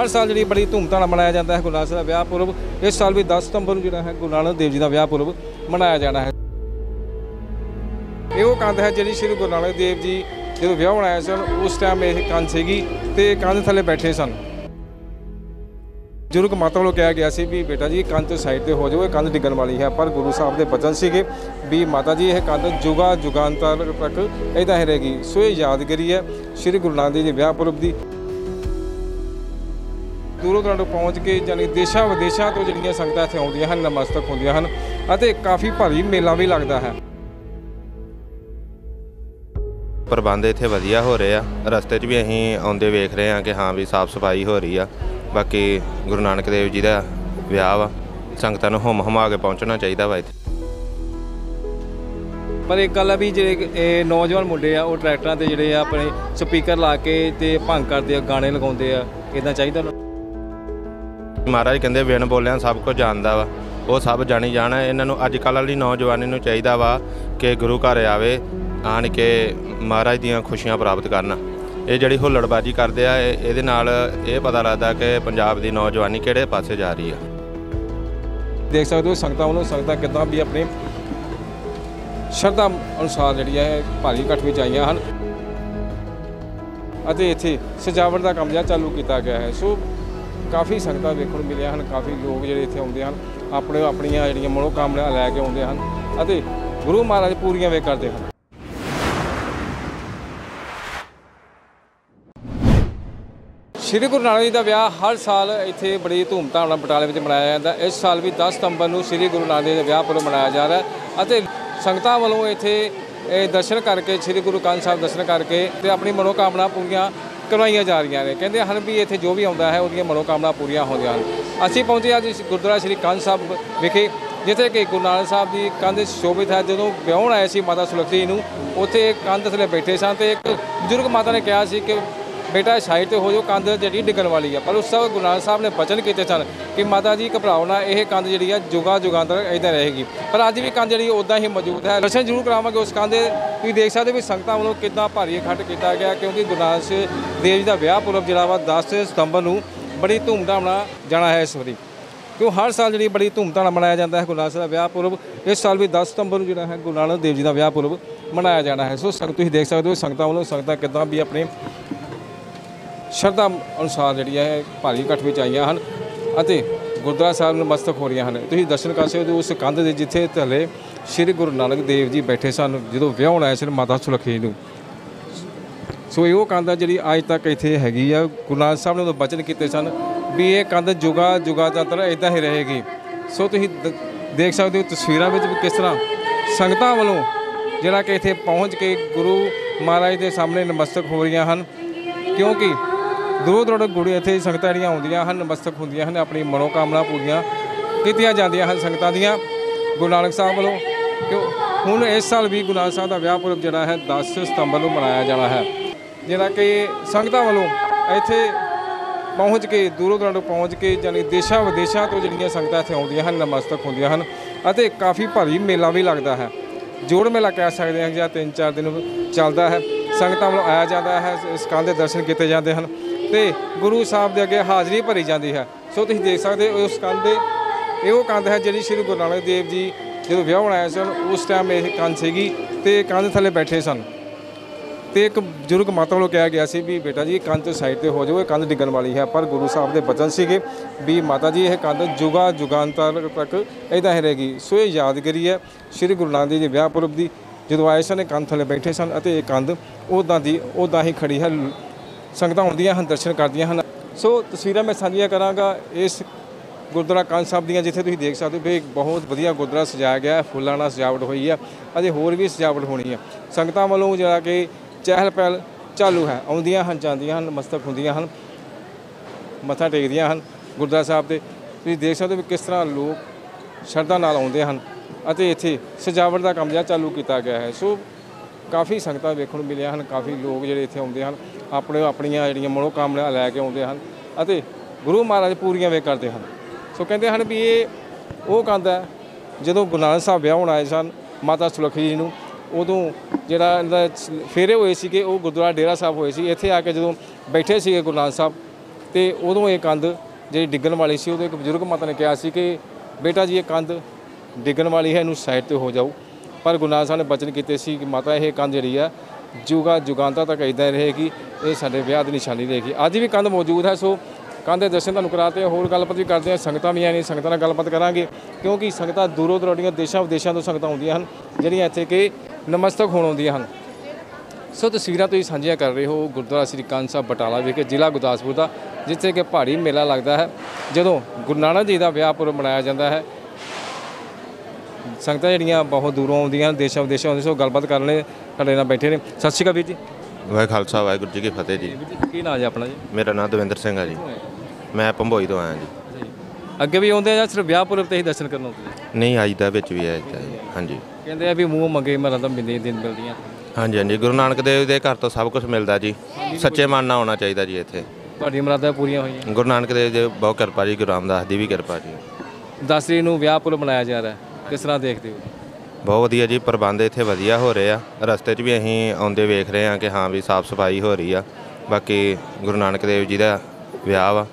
ਹਰ ਸਾਲ ਜਿਹੜੀ ਬੜੀ ਧੂਮਧਾਮ ਨਾਲ ਮਨਾਇਆ ਜਾਂਦਾ ਹੈ ਗੁਰੂ ਨਾਨਕ ਦਾ ਵਿਆਹ ਪੁਰਬ, ਇਸ ਸਾਲ ਵੀ 10 ਸਤੰਬਰ ਨੂੰ ਜਿਹੜਾ ਹੈ ਗੁਰੂ ਨਾਨਕ ਦੇਵ ਜੀ ਦਾ ਵਿਆਹ ਪੁਰਬ ਮਨਾਇਆ ਜਾਣਾ ਹੈ। ਇਹ ਉਹ ਕੰਧ ਹੈ ਜਿਹੜੀ ਸ੍ਰੀ ਗੁਰੂ ਨਾਨਕ ਦੇਵ ਜੀ ਜਦੋਂ ਵਿਆਹ ਬਣਾਇਆ ਸਨ, ਉਸ ਟਾਈਮ ਇਹ ਕੰਧ ਸੀਗੀ ਤੇ ਕੰਧ ਥੱਲੇ ਬੈਠੇ ਸਨ। ਬਜ਼ੁਰਗ ਮਾਤਾ ਵੱਲੋਂ ਕਿਹਾ ਗਿਆ ਸੀ ਵੀ ਬੇਟਾ ਜੀ ਕੰਧ ਸਾਈਡ ਤੇ ਹੋ ਜਾਓ, ਇਹ ਕੰਧ ਡਿੱਗਣ ਵਾਲੀ ਹੈ, ਪਰ ਗੁਰੂ ਸਾਹਿਬ ਦੇ ਬਚਨ ਸੀਗੇ ਵੀ ਮਾਤਾ ਜੀ, ਇਹ ਕੰਧ ਜੁਗਾ ਜੁਗਾਂਤਰ ਤੱਕ ਇਦਾਂ ਹੀ ਰਹੇਗੀ। ਸੋ ਇਹ ਯਾਦਗਾਰੀ ਹੈ ਸ੍ਰੀ ਗੁਰੂ ਨਾਨਕ ਦੇਵ ਜੀ ਵਿਆਹ ਪੁਰਬ ਦੀ। ਦੂਰੋਂ ਦਰਾਂੋਂ ਪਹੁੰਚ ਕੇ ਜਾਨੀ ਦੇਸ਼ਾਂ ਵਿਦੇਸ਼ਾਂ ਤੋਂ ਜਿਹੜੀਆਂ ਸੰਗਤਾਂ ਇੱਥੇ ਆਉਂਦੀਆਂ ਹਨ ਨਮਸਤਕ ਹੁੰਦੀਆਂ ਹਨ ਅਤੇ ਕਾਫੀ ਭਾਰੀ ਮੇਲਾ ਵੀ ਲੱਗਦਾ ਹੈ। ਪ੍ਰਬੰਧ ਇੱਥੇ ਵਧੀਆ ਹੋ ਰਹੇ ਆ। ਰਸਤੇ 'ਚ ਵੀ ਅਸੀਂ ਆਉਂਦੇ ਵੇਖ ਰਹੇ ਆ ਕਿ ਹਾਂ ਵੀ ਸਾਫ਼ ਸਫ਼ਾਈ ਹੋ ਰਹੀ ਆ। ਬਾਕੀ ਗੁਰੂ ਨਾਨਕ ਦੇਵ ਜੀ ਦਾ ਵਿਆਹ ਵਾ ਸੰਗਤਾਂ ਨੂੰ ਹੁਮ ਹੁਮਾ ਕੇ ਪਹੁੰਚਣਾ ਚਾਹੀਦਾ ਵਾ ਇੱਥੇ। ਪਰ ਇੱਕ ਗੱਲ ਆ ਵੀ ਜਿਹੜੇ ਇਹ ਨੌਜਵਾਨ ਮੁੰਡੇ ਆ ਉਹ ਟਰੈਕਟਰਾਂ ਤੇ ਜਿਹੜੇ ਆ ਆਪਣੇ ਸਪੀਕਰ ਲਾ ਕੇ ਤੇ ਭੰਗ ਕਰਦੇ ਆ ਗਾਣੇ ਲਗਾਉਂਦੇ ਆ ਇਦਾਂ ਚਾਹੀਦਾ ਨੂੰ? ਮਹਾਰਾਜ ਕਹਿੰਦੇ ਵਿਣ ਬੋਲਿਆਂ ਸਭ ਕੁਝ ਜਾਣਦਾ ਵਾ। ਉਹ ਸਭ ਜਾਣੀ ਜਾਣਾ। ਇਹਨਾਂ ਨੂੰ ਅੱਜ ਕੱਲ੍ਹ ਵਾਲੀ ਨੌਜਵਾਨੀ ਨੂੰ ਚਾਹੀਦਾ ਵਾ ਕਿ ਗੁਰੂ ਘਰ ਆਵੇ, ਆਣ ਕੇ ਮਹਾਰਾਜ ਦੀਆਂ ਖੁਸ਼ੀਆਂ ਪ੍ਰਾਪਤ ਕਰਨ। ਇਹ ਜਿਹੜੀ ਹੁੱਲੜਬਾਜੀ ਕਰਦੇ ਆ, ਇਹ- ਇਹਦੇ ਨਾਲ ਇਹ ਪਤਾ ਲੱਗਦਾ ਕਿ ਪੰਜਾਬ ਦੀ ਨੌਜਵਾਨੀ ਕਿਹੜੇ ਪਾਸੇ ਜਾ ਰਹੀ ਆ। ਦੇਖ ਸਕਦੇ ਹੋ ਸੰਗਤਾਂ ਵੱਲੋਂ ਸੰਗਤਾਂ ਕਿੱਦਾਂ ਵੀ ਆਪਣੇ ਸ਼ਰਧਾ ਅਨੁਸਾਰ ਜਿਹੜੀ ਹੈ ਭਾਰੀ ਇਕੱਠ ਵਿੱਚ ਆਈਆਂ ਹਨ। ਅਤੇ ਇੱਥੇ ਸਜਾਵਟ ਦਾ ਕੰਮ ਜਿਹੜਾ ਚਾਲੂ ਕੀਤਾ ਗਿਆ ਹੈ। ਸੋ ਕਾਫੀ ਸੰਗਤਾਂ ਵੇਖਣ ਨੂੰ ਮਿਲੀਆਂ ਹਨ, ਕਾਫੀ ਲੋਕ ਜਿਹੜੇ ਇੱਥੇ ਆਉਂਦੇ ਹਨ, ਆਪਣੇ ਆਪਣੀਆਂ ਜਿਹੜੀਆਂ ਮਨੋਕਾਮਨਾ ਲੈ ਕੇ ਆਉਂਦੇ ਹਨ ਅਤੇ ਗੁਰੂ ਮਹਾਰਾਜ ਪੂਰੀਆਂ ਵੇ ਕਰਦੇ ਹਨ। ਸ਼੍ਰੀ ਗੁਰੂ ਨਾਨਕ ਜੀ ਦਾ ਵਿਆਹ ਹਰ ਸਾਲ ਇੱਥੇ ਬੜੀ ਧੂਮਧਾਮ ਨਾਲ ਬਟਾਲੇ ਵਿੱਚ ਮਨਾਇਆ ਜਾਂਦਾ। ਇਸ ਸਾਲ ਵੀ 10 ਸਤੰਬਰ ਨੂੰ ਸ਼੍ਰੀ ਗੁਰੂ ਨਾਨਕ ਦੇਵ ਜੀ ਦਾ ਵਿਆਹ ਪੁਰਬ ਮਨਾਇਆ ਜਾ ਰਿਹਾ ਅਤੇ ਸੰਗਤਾਂ ਵੱਲੋਂ ਇੱਥੇ ਇਹ ਦਰਸ਼ਨ ਕਰਕੇ, ਸ਼੍ਰੀ ਗੁਰੂ ਕੰਨ ਸਾਹਿਬ ਦਰਸ਼ਨ ਕਰਕੇ ਤੇ ਆਪਣੀ ਮਨੋਕਾਮਨਾ ਪੂਰੀਆਂ ਕਰਵਾਈਆਂ ਜਾ ਰਹੀਆਂ ਨੇ। ਕਹਿੰਦੇ ਹਨ ਵੀ ਇੱਥੇ ਜੋ ਵੀ ਆਉਂਦਾ ਹੈ, ਉਹਦੀਆਂ ਮਨੋਕਾਮਨਾ ਪੂਰੀਆਂ ਹੁੰਦੀਆਂ ਹਨ। ਅਸੀਂ ਪਹੁੰਚੇ ਅੱਜ ਇਸ ਗੁਰਦੁਆਰਾ ਸ਼੍ਰੀ ਕੰਧ ਸਾਹਿਬ ਵਿਖੇ, ਜਿੱਥੇ ਕਿ ਗੁਰੂ ਨਾਨਕ ਸਾਹਿਬ ਦੀ ਕੰਧ ਸ਼ੋਭਿਤ ਹੈ। ਜਦੋਂ ਵਿਆਹਣ ਆਏ ਸੀ ਮਾਤਾ ਸੁਲੱਖੀ ਨੂੰ, ਉੱਥੇ ਕੰਧ ਥਲੇ ਬੈਠੇ ਸਨ ਤੇ ਇੱਕ ਬਜ਼ੁਰਗ ਮਾਤਾ ਨੇ ਕਿਹਾ ਸੀ ਕਿ ਬੇਟਾ ਸਾਈਡ ਤੇ ਹੋ ਜਾਓ ਕੰਧ ਜਿਹੜੀ ਡਿੱਗਣ ਵਾਲੀ ਆ। ਪਰ ਉਸ ਸਮੇਂ ਗੁਰੂ ਨਾਨਕ ਸਾਹਿਬ ਨੇ ਬਚਨ ਕੀਤੇ ਸਨ ਕਿ ਮਾਤਾ ਜੀ, ਘਬਰਾਓ ਨਾ, ਇਹ ਕੰਧ ਜਿਹੜੀ ਆ ਜੁਗਾ ਜੁਗਾਂਤਰ ਇਦਾਂ ਰਹੇਗੀ। ਪਰ ਅੱਜ ਵੀ ਕੰਧ ਜਿਹੜੀ ਉਦਾਂ ਹੀ ਮੌਜੂਦ ਹੈ। ਦਰਸ਼ਨ ਜ਼ਰੂਰ ਕਰਾਵਾਂਗੇ ਉਸ ਕੰਧ ਤੁਸੀਂ ਦੇਖ ਸਕਦੇ ਹੋ ਵੀ ਸੰਗਤਾਂ ਵੱਲੋਂ ਕਿੰਨਾ ਭਾਰੀ ਇਕੱਠ ਕੀਤਾ ਗਿਆ, ਕਿਉਂਕਿ ਗੁਰੂ ਨਾਨਕ ਦੇਵ ਜੀ ਦਾ ਵਿਆਹ ਪੁਰਬ ਜਿਹੜਾ ਵਾ 10 ਸਤੰਬਰ ਨੂੰ ਬੜੀ ਧੂਮਧਾਮ ਨਾਲ ਜਾਣਾ ਹੈ ਇਸ ਵਾਰੀ। ਕਿਉਂ ਹਰ ਸਾਲ ਜਿਹੜੀ ਬੜੀ ਧੂਮਧਾਮ ਨਾਲ ਮਨਾਇਆ ਜਾਂਦਾ ਹੈ ਗੁਰੂ ਨਾਨਕ ਦਾ ਵਿਆਹ ਪੁਰਬ। ਇਸ ਸਾਲ ਵੀ 10 ਸਤੰਬਰ ਨੂੰ ਜਿਹੜਾ ਹੈ ਗੁਰੂ ਨਾਨਕ ਦੇਵ ਜੀ ਦਾ ਵਿਆਹ ਪੁਰਬ ਮਨਾਇਆ ਜਾਣਾ ਹੈ। ਸੋ ਸੰਗਤ ਤੁਸੀਂ ਦੇਖ ਸਕਦੇ ਹੋ ਸੰਗਤਾਂ ਵੱਲੋਂ ਸੰਗਤਾਂ ਕਿੱਦਾਂ ਵੀ ਆਪਣੇ ਸ਼ਰਧਾ ਅਨੁਸਾਰ ਜਿਹੜੀ ਹੈ ਭਾਰੀ ਇਕੱਠ ਵਿੱਚ ਆਈਆਂ ਹਨ ਅਤੇ ਗੁਰਦੁਆਰਾ ਸਾਹਿਬ ਨੂੰ ਮਸਤਕ ਹੋ ਰਹੀਆਂ ਹਨ। ਤੁਸੀਂ ਦਰਸ਼ਨ ਕਰ ਸਕਦੇ ਹੋ ਉਸ ਕੰਧ ਦੇ ਜਿੱਥੇ ਥੱਲੇ ਸ੍ਰੀ ਗੁਰੂ ਨਾਨਕ ਦੇਵ ਜੀ ਬੈਠੇ ਸਨ, ਜਦੋਂ ਵਿਆਹ ਆਏ ਸਨ ਮਾਤਾ ਸੁਲੱਖੀ ਨੂੰ। ਸੋ ਇਹ ਉਹ ਕੰਧ ਜਿਹੜੀ ਅੱਜ ਤੱਕ ਇੱਥੇ ਹੈਗੀ ਆ। ਗੁਰੂ ਨਾਨਕ ਸਾਹਿਬ ਨੇ ਉਦੋਂ ਬਚਨ ਕੀਤੇ ਸਨ ਵੀ ਇਹ ਕੰਧ ਜੁਗਾ ਜੁਗਾ ਤਰ ਇਦਾਂ ਹੀ ਰਹੇਗੀ। ਸੋ ਤੁਸੀਂ ਦ- ਦੇਖ ਸਕਦੇ ਹੋ ਤਸਵੀਰਾਂ ਵਿੱਚ ਵੀ ਕਿਸ ਤਰ੍ਹਾਂ ਸੰਗਤਾਂ ਵੱਲੋਂ ਜਿਹੜਾ ਕਿ ਇੱਥੇ ਪਹੁੰਚ ਕੇ ਗੁਰੂ ਮਹਾਰਾਜ ਦੇ ਸਾਹਮਣੇ ਨਮਸਤਕ ਹੋ ਰਹੀਆਂ ਹਨ। ਕਿਉਂਕਿ ਦੂਰੋਂ ਦੂਰੋਂ ਗੁੜੀ ਇੱਥੇ ਸੰਗਤਾਂ ਜਿਹੜੀਆਂ ਆਉਂਦੀਆਂ ਹਨ, ਨਮਸਤਕ ਹੁੰਦੀਆਂ ਹਨ, ਆਪਣੀ ਮਨੋਕਾਮਨਾ ਪੂਰੀਆਂ ਕੀਤੀਆਂ ਜਾਂਦੀਆਂ ਹਨ ਸੰਗਤਾਂ ਦੀਆਂ ਗੁਰੂ ਨਾਨਕ ਸਾਹਿਬ ਵੱਲੋਂ। ਕਿਉਂ ਹੁਣ ਇਸ ਸਾਲ ਵੀ ਗੁਰੂ ਨਾਨਕ ਸਾਹਿਬ ਦਾ ਵਿਆਹ ਪੁਰਬ ਜਿਹੜਾ ਹੈ 10 ਸਤੰਬਰ ਨੂੰ ਮਨਾਇਆ ਜਾਣਾ ਹੈ। ਜਿਹੜਾ ਕਿ ਸੰਗਤਾਂ ਵੱਲੋਂ ਇੱਥੇ ਪਹੁੰਚ ਕੇ, ਦੂਰੋਂ ਦੂਰੋਂ ਪਹੁੰਚ ਕੇ ਜਾਨੀ ਦੇਸ਼ਾਂ ਵਿਦੇਸ਼ਾਂ ਤੋਂ ਜਿਹੜੀਆਂ ਸੰਗਤਾਂ ਇੱਥੇ ਆਉਂਦੀਆਂ ਹਨ, ਨਮਸਤਕ ਹੁੰਦੀਆਂ ਹਨ ਅਤੇ ਕਾਫੀ ਭਾਰੀ ਮੇਲਾ ਵੀ ਲੱਗਦਾ ਹੈ। ਜੋੜ ਮੇਲਾ ਕਹਿ ਸਕਦੇ ਹਾਂ ਜਾਂ ਤਿੰਨ ਚਾਰ ਦਿਨ ਚੱਲਦਾ ਹੈ। ਸੰਗਤਾਂ ਵੱਲੋਂ ਆਇਆ ਜਾਂਦਾ ਹੈ, ਇਸ ਕੰਧ ਦੇ ਦਰਸ਼ਨ ਕੀਤੇ ਜਾਂਦੇ ਹਨ। ਤੇ ਗੁਰੂ ਸਾਹਿਬ ਦੇ ਅੱਗੇ ਹਾਜ਼ਰੀ ਭਰੀ ਜਾਂਦੀ ਹੈ। ਸੋ ਤੁਸੀਂ ਦੇਖ ਸਕਦੇ ਹੋ, ਉਸ ਕੰਧ ਦੇ ਇਹ ਕੰਧ ਹੈ ਜਿਹੜੀ ਸ੍ਰੀ ਗੁਰੂ ਨਾਨਕ ਦੇਵ ਜੀ ਜਦੋਂ ਵਿਆਹ ਬਣਾਇਆ ਸਨ, ਉਸ ਟਾਈਮ ਇਹ ਕੰਧ ਸੀਗੀ ਤੇ ਕੰਧ ਥੱਲੇ ਬੈਠੇ ਸਨ। ਤੇ ਇੱਕ ਬਜ਼ੁਰਗ ਮਾਤਾ ਵੱਲੋਂ ਕਿਹਾ ਗਿਆ ਸੀ ਵੀ ਬੇਟਾ ਜੀ ਕੰਧ ਸਾਈਡ ਤੇ ਹੋ ਜਾਓ, ਇਹ ਕੰਧ ਡਿੱਗਣ ਵਾਲੀ ਹੈ। ਪਰ ਗੁਰੂ ਸਾਹਿਬ ਦੇ ਬਚਨ ਸੀਗੇ ਵੀ ਮਾਤਾ ਜੀ, ਇਹ ਕੰਧ ਜੁਗਾ ਜੁਗਾਂਤਰ ਤੱਕ ਇਦਾਂ ਹੀ ਰਹੇਗੀ। ਸੋ ਇਹ ਯਾਦਗਾਰੀ ਹੈ ਸ੍ਰੀ ਗੁਰੂ ਨਾਨਕ ਦੇਵ ਜੀ ਦੇ ਵਿਆਹ ਪੁਰਬ ਦੀ। ਜਦੋਂ ਆਏ ਸਨ, ਇਹ ਕੰਧ ਥੱਲੇ ਬੈਠੇ ਸਨ ਅਤੇ ਇਹ ਕੰਧ ਉਦਾਂ ਦੀ ਉਦਾਂ ਹੀ ਖੜੀ ਹੈ। ਸੰਗਤਾਂ ਆਉਂਦੀਆਂ ਹਨ, ਦਰਸ਼ਨ ਕਰਦੀਆਂ ਹਨ। ਸੋ ਤਸਵੀਰਾਂ ਮੈਂ ਸਾਂਝੀਆਂ ਕਰਾਂਗਾ ਇਸ ਗੁਰਦੁਆਰਾ ਕੰਨ ਸਾਹਿਬ ਦੀਆਂ, ਜਿੱਥੇ ਤੁਸੀਂ ਦੇਖ ਸਕਦੇ ਹੋ ਵੀ ਬਹੁਤ ਵਧੀਆ ਗੁਰਦੁਆਰਾ ਸਜਾਇਆ ਗਿਆ ਹੈ। ਫੁੱਲਾਂ ਨਾਲ ਸਜਾਵਟ ਹੋਈ ਹੈ ਅਤੇ ਹੋਰ ਵੀ ਸਜਾਵਟ ਹੋਣੀ ਹੈ ਸੰਗਤਾਂ ਵੱਲੋਂ ਜਿਹੜਾ ਕਿ ਚਹਿਲ ਪਹਿਲ ਚਾਲੂ ਹੈ, ਆਉਂਦੀਆਂ ਹਨ, ਜਾਂਦੀਆਂ ਹਨ, ਮਸਤਕ ਹੁੰਦੀਆਂ ਹਨ, ਮੱਥਾ ਟੇਕਦੀਆਂ ਹਨ ਗੁਰਦੁਆਰਾ ਸਾਹਿਬ ਦੇ। ਤੁਸੀਂ ਦੇਖ ਸਕਦੇ ਹੋ ਵੀ ਕਿਸ ਤਰ੍ਹਾਂ ਲੋਕ ਸ਼ਰਧਾ ਨਾਲ ਆਉਂਦੇ ਹਨ ਅਤੇ ਇੱਥੇ ਸਜਾਵਟ ਦਾ ਕੰਮ ਜਿਹੜਾ ਚਾਲੂ ਕੀਤਾ ਗਿਆ ਹੈ। ਸੋ ਕਾਫੀ ਸੰਗਤਾਂ ਵੇਖਣ ਨੂੰ ਮਿਲੀਆਂ ਹਨ, ਕਾਫੀ ਲੋਕ ਜਿਹੜੇ ਇੱਥੇ ਆਉਂਦੇ ਹਨ, ਆਪਣੇ ਆਪਣੀਆਂ ਜਿਹੜੀਆਂ ਮਨੋਕਾਮਨਾ ਲੈ ਕੇ ਆਉਂਦੇ ਹਨ ਅਤੇ ਗੁਰੂ ਮਹਾਰਾਜ ਪੂਰੀਆਂ ਵੇ ਕਰਦੇ ਹਨ। ਸੋ ਕਹਿੰਦੇ ਹਨ ਵੀ ਇਹ, ਉਹ ਕੰਧ ਹੈ, ਜਦੋਂ ਗੁਰੂ ਨਾਨਕ ਸਾਹਿਬ ਵਿਆਹ ਹੋਣ ਆਏ ਸਨ, ਮਾਤਾ ਸੁਲੱਖੀ ਜੀ ਨੂੰ, ਉਦੋਂ ਜਿਹੜਾ ਇਹਨਾਂ ਦਾ ਫੇਰੇ ਹੋਏ ਸੀਗੇ, ਉਹ ਗੁਰਦੁਆਰਾ ਡੇਰਾ ਸਾਹਿਬ ਹੋਏ ਸੀ। ਇੱਥੇ ਆ ਕੇ ਜਦੋਂ ਬੈਠੇ ਸੀਗੇ ਗੁਰੂ ਨਾਨਕ ਸਾਹਿਬ, ਤੇ ਉਦੋਂ ਇਹ ਕੰਧ ਜਿਹੜੀ ਡਿੱਗਣ ਵਾਲੀ ਸੀ, ਉਦੋਂ ਇੱਕ ਬਜ਼ੁਰਗ ਮਾਤਾ ਨੇ ਕਿਹਾ ਸੀ ਕਿ ਬੇਟਾ ਜੀ, ਇਹ ਕੰਧ ਡਿੱਗਣ ਵਾਲੀ ਹੈ, ਇਹਨੂੰ ਸਾਈਡ ਤੇ ਹੋ ਜਾਓ। ਪਰ ਗੁਰੂ ਨਾਨਕ ਸਾਹਿਬ ਨੇ ਬਚਨ ਕੀਤੇ ਸੀ ਕਿ ਮਾਤਾ, ਇਹ ਕੰਧ ਜਿਹੜੀ ਆ, ਜੁਗਾ ਜੁਗਾਂਤਾ ਤੱਕ ਇਦਾਂ ਰਹੇਗੀ, ਇਹ ਸਾਡੇ ਵਿਆਹ ਦੀ ਨਿਸ਼ਾਨੀ ਰਹੇਗੀ। ਅੱਜ ਵੀ ਕੰਧ ਮੌਜੂਦ ਹੈ, ਸੋ ਕੰਧ ਦੇ ਦਰਸ਼ਨ ਤੁਹਾਨੂੰ ਕਰਾਤੇ, ਹੋਰ ਗੱਲਬਾਤ ਵੀ ਕਰਦੇ ਹਾਂ, ਸੰਗਤਾਂ ਵੀ ਆਈਆਂ ਸੰਗਤਾਂ ਨਾਲ ਗੱਲਬਾਤ ਕਰਾਂਗੇ, ਕਿਉਂਕਿ ਸੰਗਤਾਂ ਦੂਰੋਂ ਦਰਾਡੀਆਂ ਦੇਸ਼ਾਂ ਵਿਦੇਸ਼ਾਂ ਤੋਂ ਸੰਗਤਾਂ ਆਉਂਦੀਆਂ ਹਨ, ਜਿਹੜੀਆਂ ਇੱਥੇ ਕਿ ਨਮਸਤਕ ਹੋਣ ਆਉਂਦੀਆਂ ਹਨ। ਸੋ ਤਸਵੀਰਾਂ ਤੁਸੀਂ ਸਾਂਝੀਆਂ ਕਰ ਰਹੇ ਹੋ ਗੁਰਦੁਆਰਾ ਸ੍ਰੀ ਕੰਨ ਸਾਹਿਬ ਬਟਾਲਾ ਵਿਖੇ, ਜ਼ਿਲ੍ਹਾ ਗੁਰਦਾਸਪੁਰ ਦਾ, ਜਿੱਥੇ ਕਿ ਪਹਾੜੀ ਮੇਲਾ ਲੱਗਦਾ ਹੈ, ਜਦੋਂ ਗੁਰੂ ਨਾਨਕ ਜੀ ਦਾ ਵਿਆਹ ਪੁਰਬ ਮਨਾਇਆ ਜਾਂਦਾ ਹੈ ਸੰਗਤਾਂ ਜਿਹੜੀਆਂ ਬਹੁਤ ਦੂਰੋਂ ਆਉਂਦੀਆਂ ਦੇਸ਼ਾਂ ਵਿਦੇਸ਼ਾਂ ਆਉਂਦੀਆਂ ਸੋ ਗੱਲਬਾਤ ਕਰਨ ਲਈ ਸਾਡੇ ਨਾਲ ਬੈਠੇ ਨੇ। ਸਤਿ ਸ਼੍ਰੀ ਅਕਾਲ ਵੀਰ ਜੀ। ਵਾਹਿ ਖਾਲਸਾ ਵਾਹਿਗੁਰੂ ਜੀ ਕੀ ਫਤਿਹ ਜੀ। ਵੀਰ ਜੀ ਕੀ ਨਾਮ ਹੈ ਆਪਣਾ ਜੀ? ਮੇਰਾ ਨਾਮ ਦਵਿੰਦਰ ਸਿੰਘ ਆ ਜੀ। ਮੈਂ ਪੰਭੋਈ ਤੋਂ ਆਇਆ ਜੀ। ਅੱਗੇ ਵੀ ਆਉਂਦੇ ਆ ਜਾਂ ਸਿਰਫ ਵਿਆਹ ਪੁਰਬ ਤੇ ਹੀ ਦਰਸ਼ਨ ਕਰਨ ਆਉਂਦੇ ਆ? ਨਹੀਂ ਅੱਜ ਦਾ ਵਿੱਚ ਵੀ ਹੈ ਜੀ ਹਾਂਜੀ। ਕਹਿੰਦੇ ਆ ਵੀ ਮੂੰਹ ਮੰਗੇ ਮਰਾਂ ਤਾਂ ਮਿਲਦੇ ਦਿਨ ਮਿਲਦੀਆਂ। ਹਾਂਜੀ ਹਾਂਜੀ। ਗੁਰੂ ਨਾਨਕ ਦੇਵ ਦੇ ਘਰ ਤੋਂ ਸਭ ਕੁਝ ਮਿਲਦਾ ਜੀ। ਸੱਚੇ ਮਨ ਨਾਲ ਆਉਣਾ ਚਾਹੀਦਾ ਜੀ ਇੱਥੇ। ਤੁਹਾਡੀ ਮਰਾਦਾਂ ਪੂਰੀਆਂ ਹੋਈਆਂ। ਗੁਰੂ ਨਾਨਕ ਦੇਵ ਦੇ ਬਹੁਤ ਕਿਰਪਾ ਜੀ ਗੁਰੂ ਰਾਮਦਾਸ ਦੀ ਵੀ ਕਿਰਪਾ ਜੀ। 10 ਤਰੀਕ ਨੂੰ ਵਿਆਹ ਪੁਰਬ ਮਨਾਇਆ ਜਾ ਰਿਹਾ। ਹੈ ਕਿਸ ਤਰ੍ਹਾਂ ਦੇਖਦੇ ਹੋ? ਬਹੁਤ ਵਧੀਆ ਜੀ ਪ੍ਰਬੰਧ ਇੱਥੇ ਵਧੀਆ ਹੋ ਰਹੇ ਆ। ਰਸਤੇ 'ਚ ਵੀ ਅਸੀਂ ਆਉਂਦੇ ਵੇਖ ਰਹੇ ਆ ਕਿ ਹਾਂ ਵੀ ਸਾਫ਼ ਸਫ਼ਾਈ ਹੋ ਰਹੀ ਆ। ਬਾਕੀ ਗੁਰੂ ਨਾਨਕ ਦੇਵ ਜੀ ਦਾ ਵਿਆਹ ਵਾ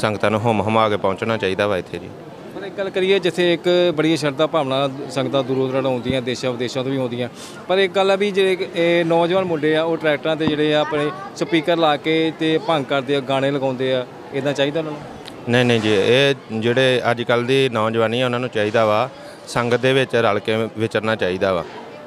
ਸੰਗਤਾਂ ਨੂੰ ਹੁਮ ਹੁਮਾ ਕੇ ਪਹੁੰਚਣਾ ਚਾਹੀਦਾ ਵਾ ਇੱਥੇ ਜੀ। ਪਰ ਇੱਕ ਗੱਲ ਕਰੀਏ ਜਿੱਥੇ ਇੱਕ ਬੜੀ ਸ਼ਰਧਾ ਭਾਵਨਾ ਸੰਗਤਾਂ ਦੂਰੋਂ ਦੂਰੋਂ ਆਉਂਦੀਆਂ ਦੇਸ਼ਾਂ ਵਿਦੇਸ਼ਾਂ ਤੋਂ ਵੀ ਆਉਂਦੀਆਂ। ਪਰ ਇੱਕ ਗੱਲ ਆ ਵੀ ਜਿਹੜੇ ਇਹ ਨੌਜਵਾਨ ਮੁੰਡੇ ਆ ਉਹ ਟਰੈਕਟਰਾਂ ਤੇ ਜਿਹੜੇ ਆ ਆਪਣੇ ਸਪੀਕਰ ਲਾ ਕੇ ਤੇ ਭੰਗ ਕਰਦੇ ਆ ਗਾਣੇ ਲਗਾਉਂਦੇ ਆ ਇਦਾਂ ਚਾਹੀਦਾ ਉਹਨਾਂ ਨੂੰ? ਨਹੀਂ ਨਹੀਂ ਜੀ ਇਹ ਜਿਹੜੇ ਅੱਜ ਕੱਲ ਦੀ ਨੌਜਵਾਨੀ ਆ ਉਹਨਾਂ ਨੂੰ ਚਾਹੀਦਾ ਵਾ ਸੰਗਤ ਦੇ ਵਿੱਚ ਰਲ ਕੇ ਵਿਚਰਨਾ ਚਾਹੀਦਾ ਵਾ।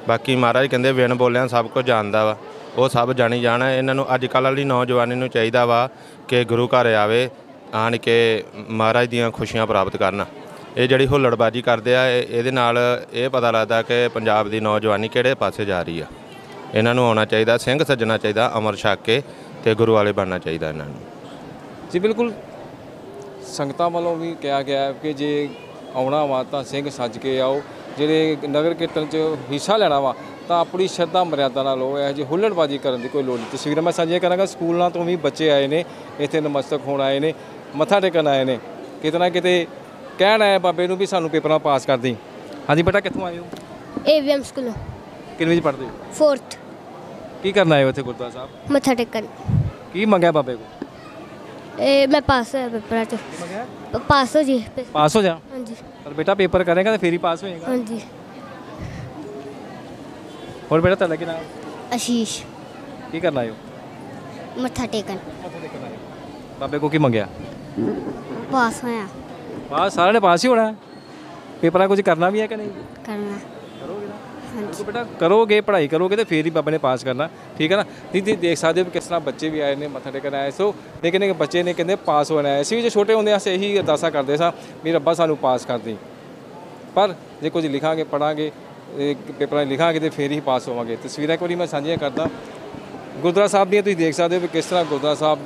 ਬਾਕੀ ਮਹਾਰਾਜ ਕਹਿੰਦੇ ਵਿਣ ਬੋਲਿਆਂ ਸਭ ਕੁਝ ਜਾਣਦਾ ਵਾ। ਉਹ ਸਭ ਜਾਣੀ ਜਾਣਾ। ਇਹਨਾਂ ਨੂੰ ਅੱਜ ਕੱਲ੍ਹ ਵਾਲੀ ਨੌਜਵਾਨੀ ਨੂੰ ਚਾਹੀਦਾ ਵਾ ਕਿ ਗੁਰੂ ਘਰ ਆਵੇ, ਆਣ ਕੇ ਮਹਾਰਾਜ ਦੀਆਂ ਖੁਸ਼ੀਆਂ ਪ੍ਰਾਪਤ ਕਰਨ। ਇਹ ਜਿਹੜੀ ਹੁੱਲੜਬਾਜੀ ਕਰਦੇ ਆ, ਇਹ- ਇਹਦੇ ਨਾਲ ਇਹ ਪਤਾ ਲੱਗਦਾ ਕਿ ਪੰਜਾਬ ਦੀ ਨੌਜਵਾਨੀ ਕਿਹੜੇ ਪਾਸੇ ਜਾ ਰਹੀ ਆ। ਇਹਨਾਂ ਨੂੰ ਆਉਣਾ ਚਾਹੀਦਾ, ਸਿੰਘ ਸੱਜਣਾ ਚਾਹੀਦਾ, ਅਮਰ ਛਕ ਕੇ ਤੇ ਗੁਰੂ ਵਾਲੇ ਬਣਨਾ ਚਾਹੀਦਾ ਇਹਨਾਂ ਨੂੰ। ਜੀ, ਬਿਲਕੁਲ। ਸੰਗਤਾਂ ਵੱਲੋਂ ਵੀ ਕਿਹਾ ਗਿਆ ਕਿ ਜੇ ਆਉਣਾ ਵਾ ਤਾਂ ਸਿੰਘ ਸੱਜ ਕੇ ਆਓ। ਜਿਹੜੇ ਨਗਰ ਕੀਰਤਨ 'ਚ ਹਿੱਸਾ ਲੈਣਾ ਵਾ ਤਾਂ ਆਪਣੀ ਸ਼ਰਧਾ ਮਰਿਆਦਾ ਨਾਲ ਲਓ ਇਹ ਜੇ ਹੁੱਲੜਬਾਜੀ ਕਰਨ ਦੀ ਕੋਈ ਲੋੜ ਨਹੀਂ। ਤਸਵੀਰਾਂ ਮੈਂ ਸਾਂਝੀਆਂ ਕਰਾਂਗਾ ਸਕੂਲਾਂ ਤੋਂ ਵੀ ਬੱਚੇ ਆਏ ਨੇ ਇੱਥੇ ਨਮਸਤਕ ਹੋਣ ਆਏ ਨੇ ਮੱਥਾ ਟੇਕਣ ਆਏ ਨੇ। ਕਿਤੇ ਨਾ ਕਿਤੇ ਕਹਿਣ ਆਏ ਬਾਬੇ ਨੂੰ ਵੀ ਸਾਨੂੰ ਪੇਪਰਾਂ ਪਾਸ ਕਰ ਦੇਈ। ਹਾਂਜੀ ਬੇਟਾ ਕਿੱਥੋਂ ਆਏ ਹੋ? ਏਵੀਐਮ ਸਕੂਲ ਕਿੰਨਵੀਂ 'ਚ ਪੜ੍ਹਦੇ ਹੋ? ਫੋਰਥ ਕੀ ਕਰਨ ਆਏ ਹੋ ਇੱਥੇ ਗੁਰਦੁਆਰਾ ਸਾਹਿਬ? ਮੱਥਾ ਟੇਕਣ। ਕੀ ਮੰਗਿਆ ਬਾਬੇ ਕੋਲ? ਇਹ ਮੈਂ ਪਾਸ ਹੋਇਆ ਪੇਪਰਾਂ ਚ। ਪ- ਪਾਸ ਹੋ ਜੀ। ਪੇ- ਪਾਸ ਹੋ ਜਾ? ਹਾਂਜੀ। ਪਰ ਬੇਟਾ ਪੇਪਰ ਕਰੇਗਾ ਤਾਂ ਫੇਰ ਹੀ ਪਾਸ ਹੋਏਗਾ। ਹਾਂਜੀ। ਹੋਰ ਬੇਟਾ ਤੁਹਾਡਾ ਕੀ ਨਾਮ? ਆਸ਼ੀਸ਼ ਕੀ ਕਰਨਾ ਆਏ ਹੋ? ਮੱਥਾ ਟੇਕਣ। ਬਾਬੇ ਕੋ ਕੀ ਮੰਗਿਆ? ਪਾਸ ਹੋਇਆ। ਪਾਸ ਸਾਰਿਆਂ ਨੇ ਪਾਸ ਹੀ ਹੋਣਾ। ਹੈ। ਪੇਪਰਾਂ ਕੁਝ ਕਰਨਾ ਵੀ ਹੈ ਕਿ ਨਹੀਂ? ਕਰਨਾ। ਕਰੋਗੇ ਨਾ? ਹਾਂਜੀ। ਬੇਟਾ, ਕਰੋਗੇ, ਪੜ੍ਹਾਈ ਕਰੋਗੇ ਤੇ ਫੇਰ ਹੀ ਬਾਬੇ ਨੇ ਪਾਸ ਕਰਨਾ। ਠੀਕ ਹੈ ਨਾ? ਦੀਦੀ ਦੇਖ ਸਕਦੇ ਹੋ ਵੀ ਕਿਸ ਤਰ੍ਹਾਂ ਬੱਚੇ ਵੀ ਆਏ ਨੇ, ਮੱਥਾ ਟੇਕਣ ਆਏ। ਸੋ, ਲੇਕਿਨ ਇਹ ਬੱਚੇ ਨੇ ਕਹਿੰਦੇ ਪਾਸ ਹੋਣਾ ਹੈ। ਅਸੀਂ ਵੀ ਜੇ ਛੋਟੇ ਹੁੰਦੇ ਅਸੀਂ ਇਹੀ ਅਰਦਾਸਾਂ ਕਰਦੇ ਸਾਂ ਵੀ ਰੱਬਾ ਸਾਨੂੰ ਪਾਸ ਕਰ ਦੇ। ਪਰ ਜੇ ਕੁਝ ਲਿਖਾਂਗੇ ਪੜਾਂਗੇ ਪੇਪਰਾਂ 'ਚ ਲਿਖਾਂਗੇ ਤੇ ਫੇਰ ਹੀ ਪਾਸ ਹੋਵਾਂਗੇ। ਤਸਵੀਰਾਂ ਇੱਕ ਵਾਰੀ ਮੈਂ ਸਾਂਝੀਆਂ ਕਰਦਾ। ਗੁਰਦੁਆਰਾ ਸਾਹਿਬ ਦੀਆਂ ਤੁਸੀਂ ਦੇਖ ਸਕਦੇ ਹੋ ਵੀ ਕਿਸ ਤਰ੍ਹਾਂ ਗੁਰਦੁਆਰਾ ਸਾਹਿਬ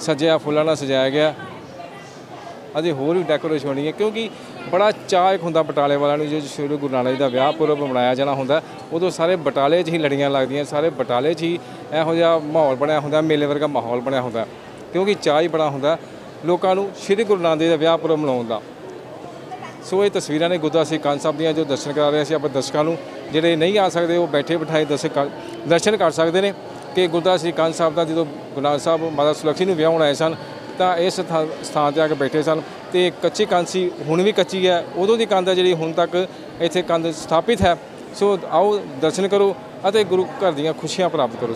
ਸਜਿਆ, ਫੁੱਲਾਂ ਨਾਲ ਸਜਾਇਆ ਗਿਆ। ਅਜੇ ਹੋਰ ਵੀ ਡੈਕੋਰੇਸ਼ਨ ਹੋਣੀ ਹੈ, ਕਿਉਂਕਿ ਬੜਾ ਚਾਅ ਇੱਕ ਹੁੰਦਾ ਬਟਾਲੇ ਵਾਲਿਆਂ ਨੂੰ, ਜੇ ਸ਼੍ਰੀ ਗੁਰੂ ਨਾਨਕ ਦੇਵ ਦਾ ਵਿਆਹ ਪੁਰਬ ਮਨਾਇਆ ਜਾਣਾ ਹੁੰਦਾ, ਉਦੋਂ ਸਾਰੇ ਬਟਾਲੇ 'ਚ ਹੀ ਲੜੀਆਂ ਲੱਗਦੀਆਂ, ਸਾਰੇ ਬਟਾਲੇ 'ਚ ਹੀ ਇਹੋ ਜਿਹਾ ਮਾਹੌਲ ਬਣਿਆ ਹੁੰਦਾ, ਮੇਲੇ ਵਰਗਾ ਮਾਹੌਲ ਬਣਿਆ ਹੁੰਦਾ, ਕਿਉਂਕਿ ਚਾਅ ਹੀ ਬੜਾ ਹੁੰਦਾ ਲੋਕਾਂ ਨੂੰ ਸ਼੍ਰੀ ਗੁਰੂ ਨਾਨਕ ਦੇਵ ਦਾ ਵਿਆਹ ਪੁਰਬ ਮਨਾਉਣ ਦਾ। ਸੋ ਇਹ ਤਸਵੀਰਾਂ ਨੇ ਗੁਰਦੁਆਰਾ ਸ੍ਰੀ ਕੰਨ ਸਾਹਿਬ ਦੀਆਂ ਜੋ ਦਰਸ਼ਨ ਕਰਾ ਰਹੇ ਸੀ ਆਪਾਂ ਦਰਸ਼ਕਾਂ ਨੂੰ, ਜਿਹੜੇ ਨਹੀਂ ਆ ਸਕਦੇ ਉਹ ਬੈਠੇ ਬਿਠਾਏ ਦਰਸ਼ਨ ਕਰ- ਦਰਸ਼ਨ ਕਰ ਸਕਦੇ ਨੇ, ਕਿ ਗੁਰਦੁਆਰਾ ਸ੍ਰੀ ਕੰਨ ਸਾਹਿਬ ਦਾ ਜਦੋਂ ਗੁਰੂ ਨਾਨਕ ਸਾਹਿਬ ਮਾਤਾ ਸੁਲੱਖੀ ਨੂੰ ਵਿਆਹ ਵਿਆਹਣ ਆਏ ਸਨ ਤਾਂ ਇਸ ਥਾਂ- ਸਥਾਨ ਤੇ ਆ ਕੇ ਬੈਠੇ ਸਨ ਤੇ ਕੱਚੀ ਕੰਧ ਸੀ ਹੁਣ ਵੀ ਕੱਚੀ ਹੈ, ਉਦੋਂ ਦੀ ਕੰਧ ਹੈ ਜਿਹੜੀ ਹੁਣ ਤੱਕ ਇੱਥੇ ਕੰਧ ਸਥਾਪਿਤ ਹੈ। ਸੋ ਆਓ ਦਰਸ਼ਨ ਕਰੋ ਅਤੇ ਗੁਰੂ ਘਰ ਦੀਆਂ ਖੁਸ਼ੀਆਂ ਪ੍ਰਾਪਤ ਕਰੋ।